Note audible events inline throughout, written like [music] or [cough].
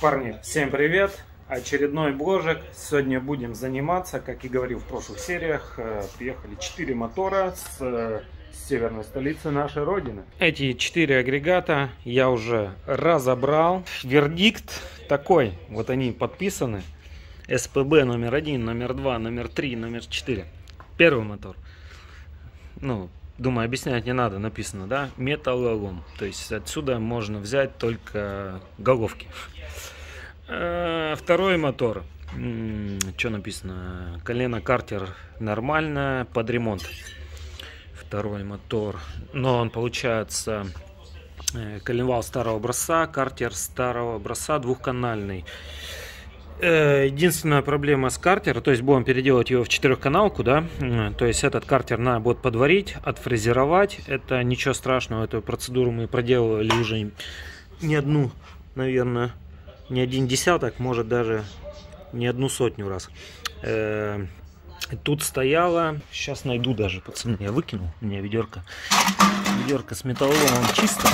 Парни, всем привет! Очередной бложек. Сегодня будем заниматься, как и говорил в прошлых сериях, э, приехали 4 мотора с э, северной столицы нашей родины. Эти 4 агрегата я уже разобрал. Вердикт такой, вот они подписаны. СПБ номер 1, номер 2, номер 3, номер 4. Первый мотор. Ну, думаю, объяснять не надо, написано, да, металлолом. То есть отсюда можно взять только головки. Э, второй мотор. Что написано? Колено картер нормально, под ремонт. Второй мотор. Но он получается э, коленвал старого образца, картер старого образца, двухканальный. Э, единственная проблема с картером, то есть будем переделать его в четырехканалку, да, то есть этот картер надо будет подварить, отфрезеровать, это ничего страшного, эту процедуру мы проделывали уже не одну, наверное, не один десяток, может даже не одну сотню раз. Э, тут стояла, сейчас найду даже, пацаны, я выкинул, у меня ведерко, ведерко с металлоломом чисто.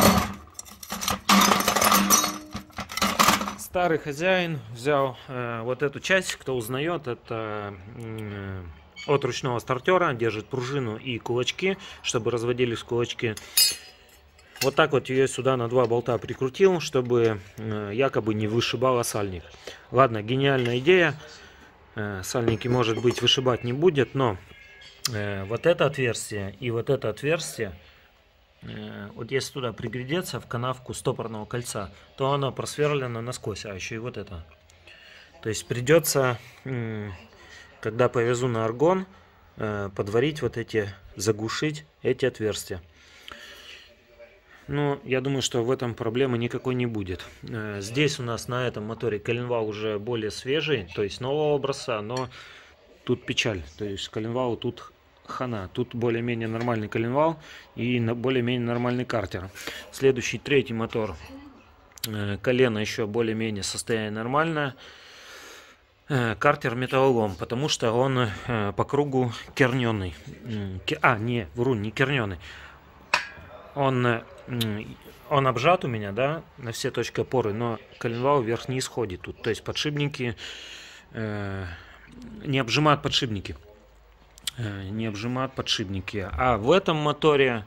Старый хозяин взял э, вот эту часть, кто узнает, это э, от ручного стартера, держит пружину и кулачки, чтобы разводились кулачки. Вот так вот ее сюда на два болта прикрутил, чтобы э, якобы не вышибало сальник. Ладно, гениальная идея. Э, сальники, может быть, вышибать не будет, но э, вот это отверстие и вот это отверстие, вот если туда приглядеться в канавку стопорного кольца, то оно просверлено насквозь, а еще и вот это. То есть придется, когда повезу на аргон, подварить вот эти, заглушить эти отверстия. Но я думаю, что в этом проблемы никакой не будет. Э, здесь у нас на этом моторе коленвал уже более свежий, то есть нового образца, но тут печаль. То есть коленвал тут хана. Тут более-менее нормальный коленвал и более-менее нормальный картер. Следующий, третий мотор. Э, колено еще более-менее состояние нормальное. Э, картер металлолом, потому что он по кругу керненный. А, не, вру, не керненный. Он он обжат у меня, да, на все точки опоры, но коленвал вверх не исходит тут. То есть подшипники э, не обжимают подшипники. Э, не обжимают подшипники. А в этом моторе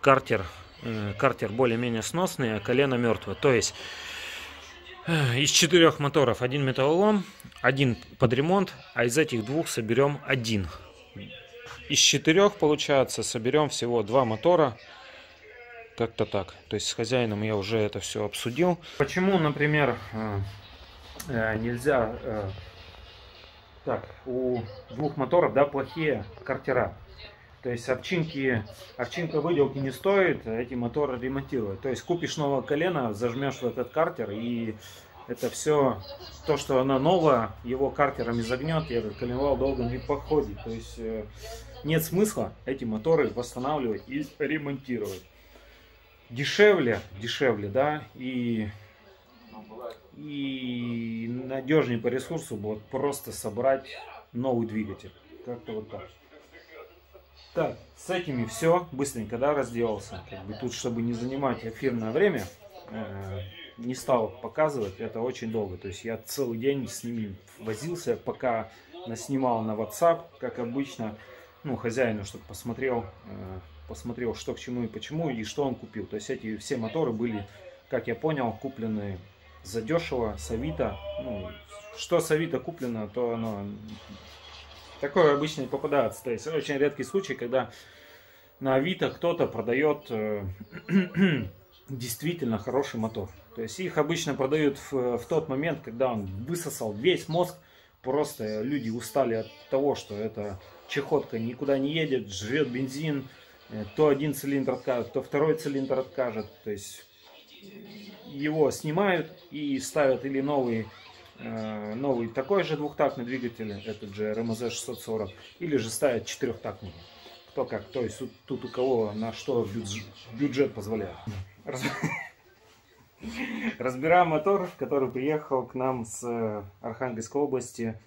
картер, э, картер более-менее сносный, а колено мертвое. То есть э, из четырех моторов один металлолом, один под ремонт, а из этих двух соберем один. Из четырех, получается, соберем всего два мотора. Как-то так. То есть с хозяином я уже это все обсудил. Почему, например, нельзя... Э, так, у двух моторов, да, плохие картера. То есть овчинки, овчинка выделки не стоит, эти моторы ремонтировать. То есть купишь новое колено, зажмешь в этот картер и это все, то, что оно новое, его картерами загнет, и этот коленвал долго не походит. То есть нет смысла эти моторы восстанавливать и ремонтировать дешевле, дешевле, да, и, и надежнее по ресурсу будет просто собрать новый двигатель. Как-то вот так. Так, с этими все, быстренько, да, разделался. Как бы тут, чтобы не занимать эфирное время, э, не стал показывать, это очень долго. То есть я целый день с ними возился, пока наснимал на WhatsApp, как обычно, ну, хозяину, чтобы посмотрел, э, посмотрел, что к чему и почему, и что он купил. То есть эти все моторы были, как я понял, куплены задешево, с. Ну, что с куплено, то оно такое обычно не попадается. То есть очень редкий случай, когда на Авито кто-то продает э, [clears throat] действительно хороший мотор. То есть их обычно продают в, в тот момент, когда он высосал весь мозг. Просто люди устали от того, что эта чехотка никуда не едет, жрет бензин, Э, то один цилиндр откажет, то второй цилиндр откажет. То есть его снимают и ставят или новый, э, новый такой же двухтактный двигатель, этот же РМЗ 640, или же ставят четырехтактный. Кто как, то есть тут у кого на что бюджет, бюджет позволяет. [laughs] Разбираем мотор, который приехал к нам с Архангельской области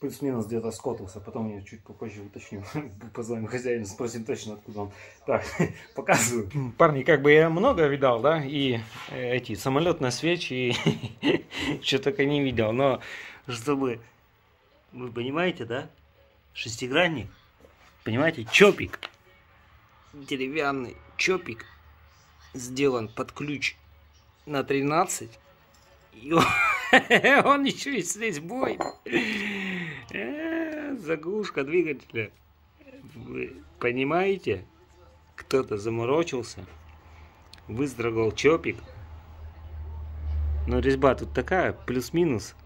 плюс-минус где-то скотился. Потом я чуть попозже уточню. [laughs] Позвоним хозяину, спросим точно, откуда он. Так, [laughs] показываю. Парни, как бы я много видал, да, и э, эти самолетные свечи, [laughs] что только не видел. Но чтобы, вы понимаете, да, шестигранник, понимаете, чопик, деревянный чопик, сделан под ключ на 13. И он еще и с резьбой. Заглушка двигателя. Вы понимаете? Кто-то заморочился. Выстрогал чопик. Но резьба тут такая, плюс-минус.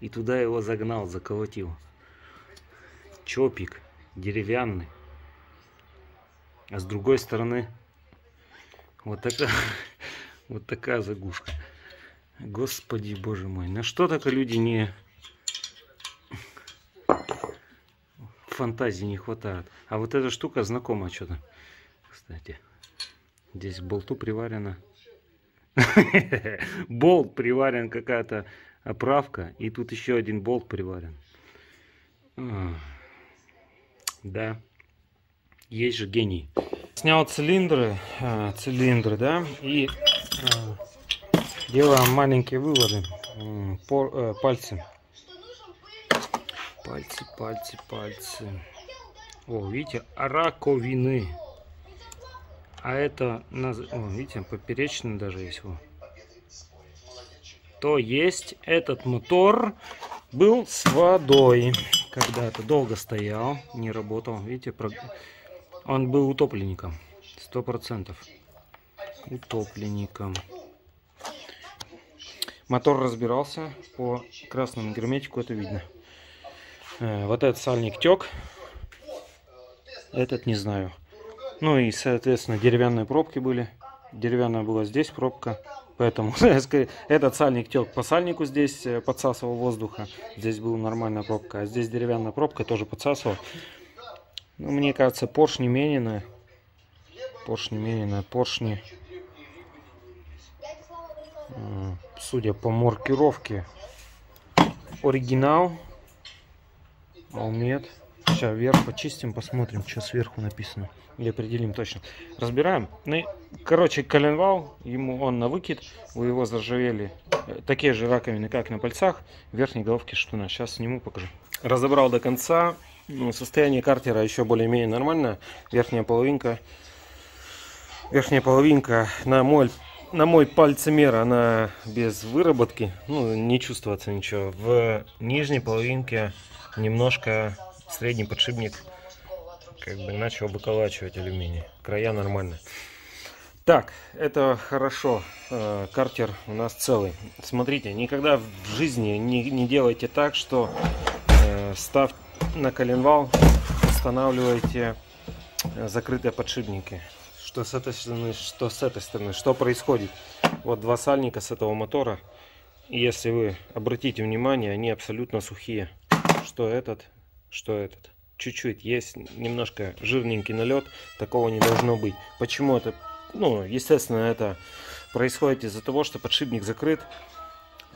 И туда его загнал, заколотил. Чопик деревянный. А с другой стороны вот такая, [laughs] вот такая заглушка. Господи, боже мой, на что только люди не... Фантазии не хватает. А вот эта штука знакома что-то. Кстати, здесь болту приварена... [laughs] Болт приварен какая-то оправка. И тут еще один болт приварен. Да. Есть же гений. Снял цилиндры, э, цилиндры, да, и э, делаем маленькие выводы э, пальцы. Пальцы, пальцы, пальцы. О, видите, раковины. А это, о, видите, поперечный даже есть. То есть этот мотор был с водой. Когда-то долго стоял, не работал. Видите, он был утопленником. Сто процентов. Утопленником. Мотор разбирался. По красному герметику это видно. Э, вот этот сальник тек. Этот не знаю. Ну и, соответственно, деревянные пробки были. Деревянная была здесь пробка. Поэтому [laughs] этот сальник тек по сальнику здесь, э, подсасывал воздуха. Здесь была нормальная пробка. А здесь деревянная пробка тоже подсасывал. Ну, мне кажется, поршни Менина. Поршни Менина. Поршни. Судя по маркировке. Оригинал. Алмет. Сейчас вверх почистим, посмотрим, что сверху написано. И определим точно. Разбираем. Ну, короче, коленвал, ему он на выкид. Вы его заржавели. Э, такие же раковины, как на пальцах. Верхней головки штуна. Сейчас сниму, покажу. Разобрал до конца. Ну, состояние картера еще более-менее нормально. Верхняя половинка. Верхняя половинка на мой, на мой пальцемер, она без выработки. Ну, не чувствуется ничего. В нижней половинке немножко средний подшипник как бы начал выколачивать алюминий. Края нормальные. Так, это хорошо. Э, картер у нас целый. Смотрите, никогда в жизни не, не делайте так, что э, став на коленвал устанавливаете э, закрытые подшипники. Что с этой стороны, что с этой стороны. Что происходит? Вот два сальника с этого мотора. Если вы обратите внимание, они абсолютно сухие. Что этот, что этот. Чуть-чуть есть немножко жирненький налет. Такого не должно быть. Почему это? Ну, естественно, это происходит из-за того, что подшипник закрыт.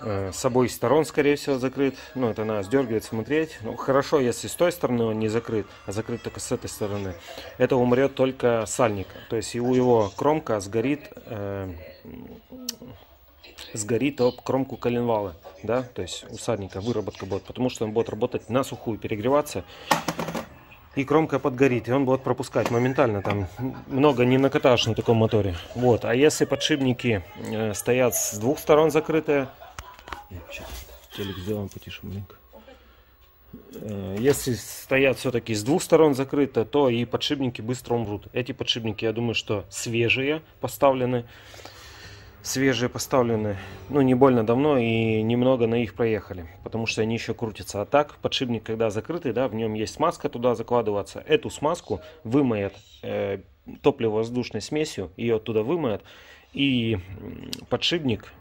Э, с обоих сторон, скорее всего, закрыт. Ну, это надо сдергивать, смотреть. Ну, хорошо, если с той стороны он не закрыт, а закрыт только с этой стороны. Это умрет только сальник. То есть у его кромка сгорит, э, сгорит об кромку коленвала. Да? То есть у сальника выработка будет, потому что он будет работать на сухую, перегреваться. И кромка подгорит, и он будет пропускать моментально. Там много не накатаешь на таком моторе. Вот. А если подшипники э, стоят с двух сторон закрытые, Сейчас телек сделаем потише маленько. Э, если стоят все-таки с двух сторон закрыто, то и подшипники быстро умрут. Эти подшипники, я думаю, что свежие поставлены. Свежие поставлены, ну, не больно давно и немного на их проехали, потому что они еще крутятся. А так, подшипник, когда закрытый, да, в нем есть смазка туда закладываться. Эту смазку вымоет э, топливо-воздушной смесью, ее оттуда вымоет. И подшипник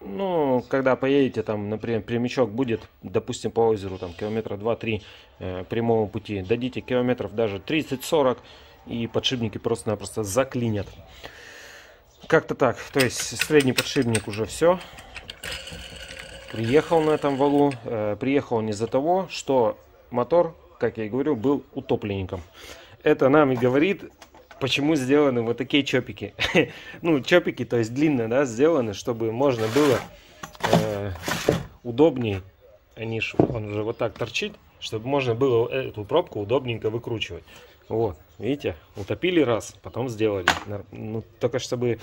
ну, когда поедете, там, например, прямичок будет, допустим, по озеру, там, километра 2-3 э, прямого пути, дадите километров даже 30-40, и подшипники просто-напросто заклинят. Как-то так, то есть средний подшипник уже все. приехал на этом валу. Э, приехал он из-за того, что мотор, как я и говорю, был утопленником. Это нам и говорит, почему сделаны вот такие чопики. [laughs] ну, чопики, то есть длинные, да, сделаны, чтобы можно было э, удобнее. Они ж, он уже вот так торчит, чтобы можно было эту пробку удобненько выкручивать. Вот, видите, утопили раз, потом сделали. Ну, только чтобы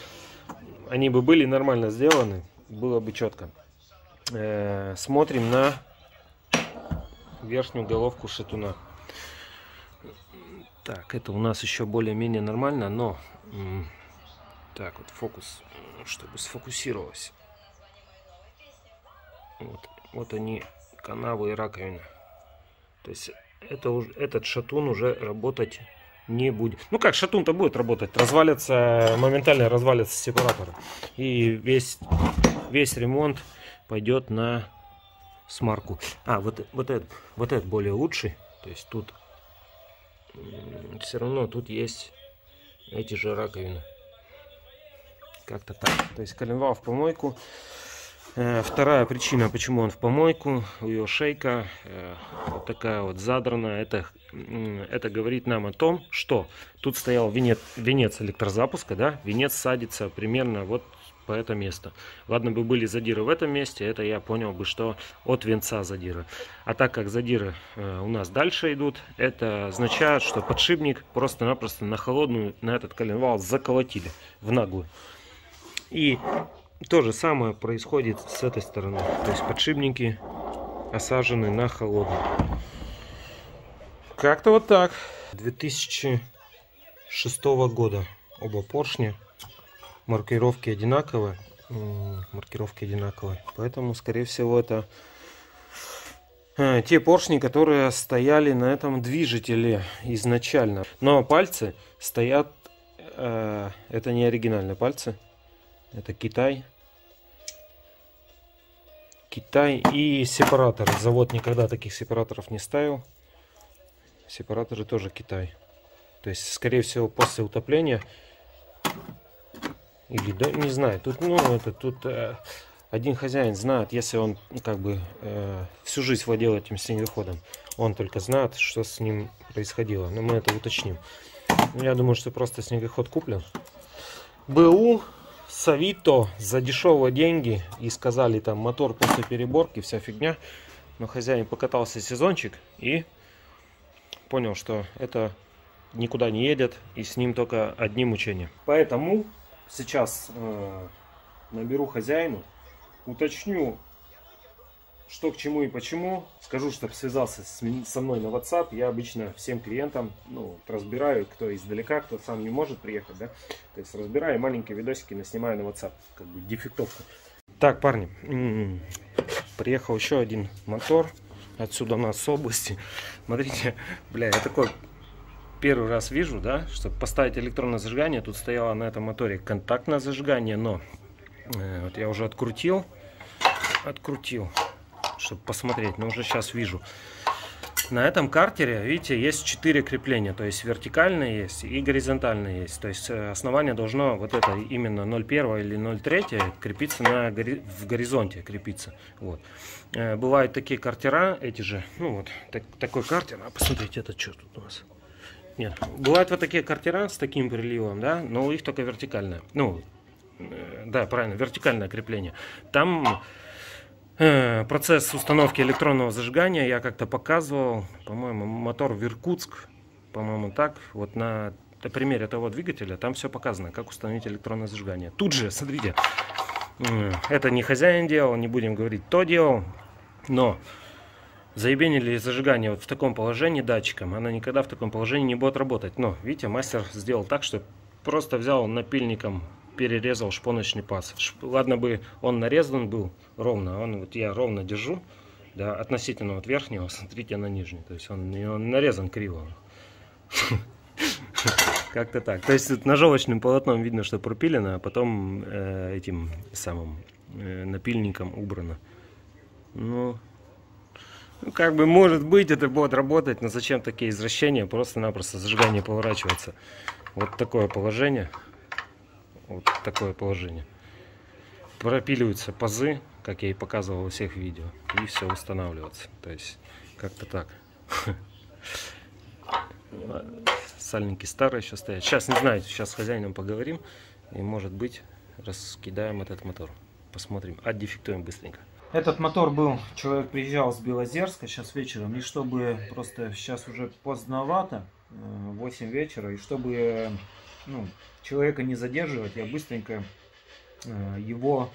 они бы были нормально сделаны, было бы четко. Э, смотрим на верхнюю головку шатуна. Так, это у нас еще более-менее нормально, но... Так, вот фокус, чтобы сфокусировалось. Вот, вот они, канавы и раковины. То есть это этот шатун уже работать не будет. Ну как, шатун-то будет работать. Развалится, моментально развалится сепараторы. И весь, весь ремонт пойдет на смарку. А, вот, вот, этот, вот этот более лучший. То есть тут все равно тут есть эти же раковины. Как-то так. То есть коленвал в помойку. Э, вторая причина, почему он в помойку, у ее шейка э, вот такая вот задранная, это, это говорит нам о том, что тут стоял венец, венец электрозапуска, да, венец садится примерно вот по это место. Ладно бы были задиры в этом месте, это я понял бы, что от венца задиры. А так как задиры э, у нас дальше идут, это означает, что подшипник просто-напросто на холодную, на этот коленвал заколотили в наглую. И то же самое происходит с этой стороны. То есть подшипники осажены на холодную. Как-то вот так. 2006 года оба поршня. Маркировки одинаковые. Маркировки одинаковые. Поэтому, скорее всего, это э, те поршни, которые стояли на этом движителе изначально. Но пальцы стоят... Э, это не оригинальные пальцы. Это Китай. Китай и сепараторы. Завод никогда таких сепараторов не ставил. Сепараторы тоже Китай. То есть, скорее всего, после утопления или да, не знаю. Тут, ну, это тут э, один хозяин знает, если он ну, как бы э, всю жизнь владел этим снегоходом, он только знает, что с ним происходило. Но мы это уточним. Я думаю, что просто снегоход куплен. БУ с Авито за дешевые деньги и сказали там мотор после переборки, вся фигня. Но хозяин покатался сезончик и понял, что это никуда не едет и с ним только одни мучения. Поэтому сейчас э, наберу хозяину, уточню что к чему и почему. Скажу, чтобы связался с, со мной на WhatsApp. Я обычно всем клиентам ну, разбираю, кто издалека, кто сам не может приехать. Да? То есть разбираю маленькие видосики, наснимаю на WhatsApp. Как бы дефектовку. Так, парни. М-м, приехал еще один мотор. Отсюда у нас с области. Смотрите, бля, я такой первый раз вижу, да, чтобы поставить электронное зажигание, тут стояло на этом моторе контактное зажигание, но э, вот я уже открутил, открутил, чтобы посмотреть, но уже сейчас вижу. На этом картере, видите, есть 4 крепления, то есть вертикальное есть и горизонтальное есть. То есть э, основание должно, вот это именно 0,1 или 0,3 крепиться на, в горизонте, крепиться. Вот. Э, бывают такие картера, эти же, ну вот, так, такой картер, а посмотрите, это что тут у нас? Нет, бывают вот такие картера с таким приливом, да, но у них только вертикальное. Ну, э, да, правильно, вертикальное крепление. Там процесс установки электронного зажигания я как-то показывал, по-моему, мотор в Иркутск, по-моему, так, вот на, примере того двигателя, там все показано, как установить электронное зажигание. Тут же, смотрите, это не хозяин делал, не будем говорить, то делал, но заебенили зажигание вот в таком положении датчиком, она никогда в таком положении не будет работать. Но, видите, мастер сделал так, что просто взял напильником перерезал шпоночный паз. Ладно бы он нарезан был ровно, он вот я ровно держу, да, относительно от верхнего, [laughs] смотрите на нижний, то есть он, он нарезан криво. [laughs] Как-то так. То есть ножовочным полотном видно, что пропилено, а потом э, этим самым э, напильником убрано. Ну, ну, как бы, может быть, это будет работать, но зачем такие извращения? Просто-напросто зажигание поворачивается. Вот такое положение. Вот такое положение. пропиливаются пазы, как я и показывал во всех видео, и все устанавливаться. То есть, как-то так. [laughs] Сальники старые еще стоят. Сейчас не знаю, сейчас с хозяином поговорим, и может быть раскидаем этот мотор. Посмотрим, отдефектуем быстренько. Этот мотор был, человек приезжал с Белозерска сейчас вечером, и чтобы просто сейчас уже поздновато, 8 э, вечера, и чтобы ну, человека не задерживать, я быстренько э, его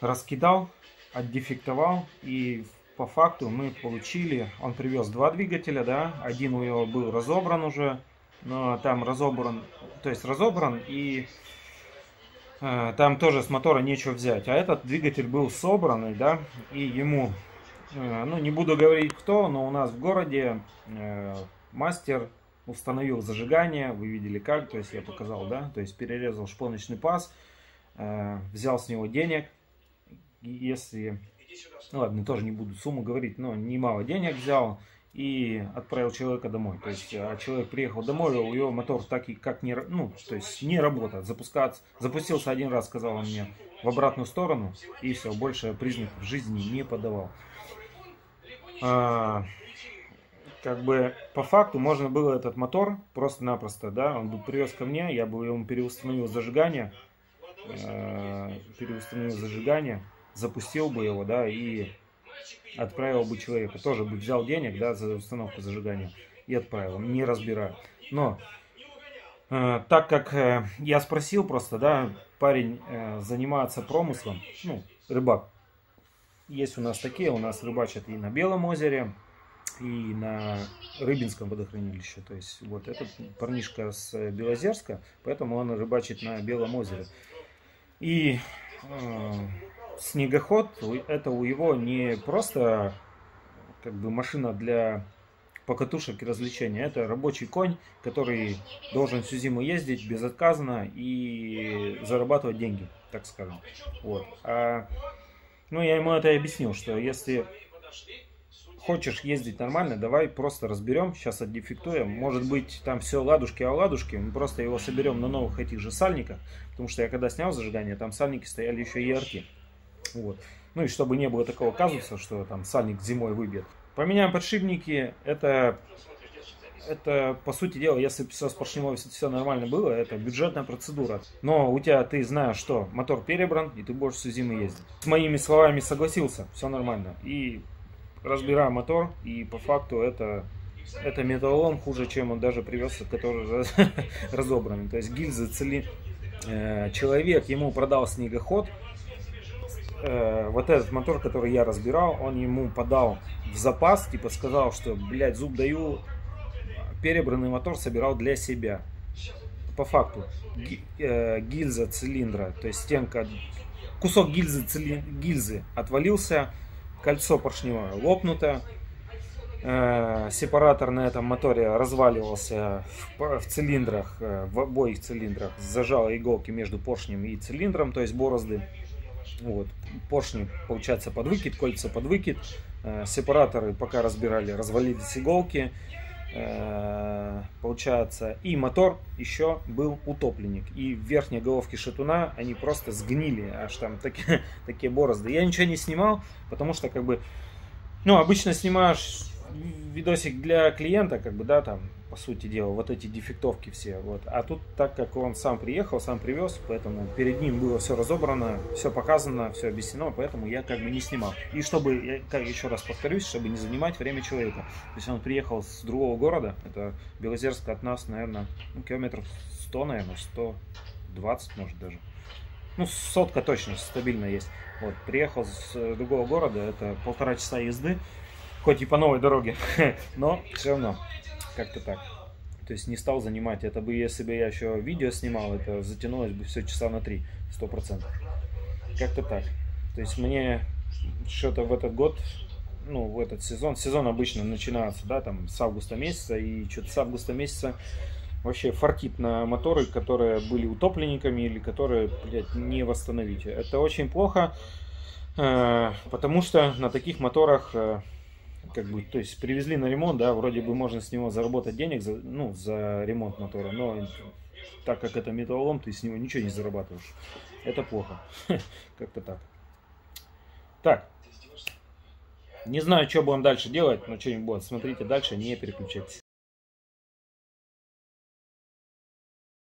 раскидал, отдефектовал, и по факту мы получили, он привез два двигателя, да, один у него был разобран уже, но там разобран, то есть разобран и Э, там тоже с мотора нечего взять. А этот двигатель был собранный, да, и ему, э, ну не буду говорить кто, но у нас в городе э, мастер установил зажигание, вы видели как, то есть я показал, да, то есть перерезал шпоночный паз, взял с него денег, если, ну ладно, тоже не буду сумму говорить, но немало денег взял, и отправил человека домой. То есть а человек приехал домой, у него мотор так и как не, ну, то есть не работает. Запускаться, запустился один раз, сказал он мне, в обратную сторону, и все, больше признаков жизни не подавал. А, как бы по факту можно было этот мотор просто-напросто, да, он бы привез ко мне, я бы ему переустановил зажигание, э, переустановил зажигание, запустил бы его, да, и отправил бы человека, тоже бы взял денег да, за установку зажигания и отправил, не разбирая. Но э, так как э, я спросил просто, да, парень э, занимается промыслом, ну, рыбак. Есть у нас такие, у нас рыбачат и на Белом озере, и на Рыбинском водохранилище. То есть вот этот парнишка с Белозерска, поэтому он рыбачит на Белом озере. И э, снегоход это у его не просто как бы машина для покатушек и развлечения. Это рабочий конь, который должен всю зиму ездить безотказно и зарабатывать деньги, так скажем. Вот. А, ну, я ему это и объяснил, что если хочешь ездить нормально, давай просто разберем, сейчас отдефектуем. Может быть, там все ладушки а ладушки, мы просто его соберем на новых этих же сальниках, потому что я когда снял зажигание, там сальники стояли еще и арки. Вот. Ну и чтобы не было такого казуса, что там сальник зимой выбьет. Поменяем подшипники, это, это по сути дела, если все с поршневой все нормально было, это бюджетная процедура. Но у тебя, ты знаешь, что мотор перебран, и ты будешь всю зиму ездить. С моими словами согласился, все нормально. И разбираю мотор, и по факту это это металлолом хуже, чем он даже привез, который [laughs] разобранный. То есть гильзы цели... Э, человек ему продал снегоход, э, вот этот мотор, который я разбирал, он ему подал в запас, типа сказал, что, блядь, зуб даю, перебранный мотор собирал для себя. По факту, э, гильза цилиндра, то есть стенка, кусок гильзы, цили, гильзы отвалился, кольцо поршневое лопнуто, э, сепаратор на этом моторе разваливался в, цилиндрах, э, в обоих цилиндрах, зажал иголки между поршнем и цилиндром, то есть борозды. Вот. Поршни, получается, под выкид, кольца под выкид. Э, сепараторы пока разбирали, развалились иголки. Э, получается, и мотор еще был утопленник. И в верхней головке шатуна они просто сгнили, аж там такие, [laughs] такие борозды. Я ничего не снимал, потому что, как бы, ну, обычно снимаешь видосик для клиента, как бы, да, там, по сути дела, вот эти дефектовки все. Вот. А тут, так как он сам приехал, сам привез, поэтому перед ним было все разобрано, все показано, все объяснено, поэтому я как бы не снимал. И чтобы, я как еще раз повторюсь, чтобы не занимать время человека. То есть он приехал с другого города, это Белозерск от нас, наверное, ну, километров 100, наверное, 120 может даже. Ну, сотка точно, стабильно есть. Вот, приехал с другого города, это полтора часа езды хоть и по новой дороге, [laughs] но все равно как-то так. То есть не стал занимать. Это бы, если бы я еще видео снимал, это затянулось бы все часа на три, сто процентов. Как-то так. То есть мне что-то в этот год, ну, в этот сезон, сезон обычно начинается, да, там, с августа месяца, и что-то с августа месяца вообще фартит на моторы, которые были утопленниками или которые, блядь, не восстановить. Это очень плохо, э, потому что на таких моторах э, как бы, то есть привезли на ремонт, да, вроде бы можно с него заработать денег, за, ну, за ремонт мотора, но так как это металлолом, ты с него ничего не зарабатываешь. Это плохо. [laughs] Как-то так. Так. Не знаю, что будем дальше делать, но что-нибудь будет. Смотрите дальше, не переключайтесь.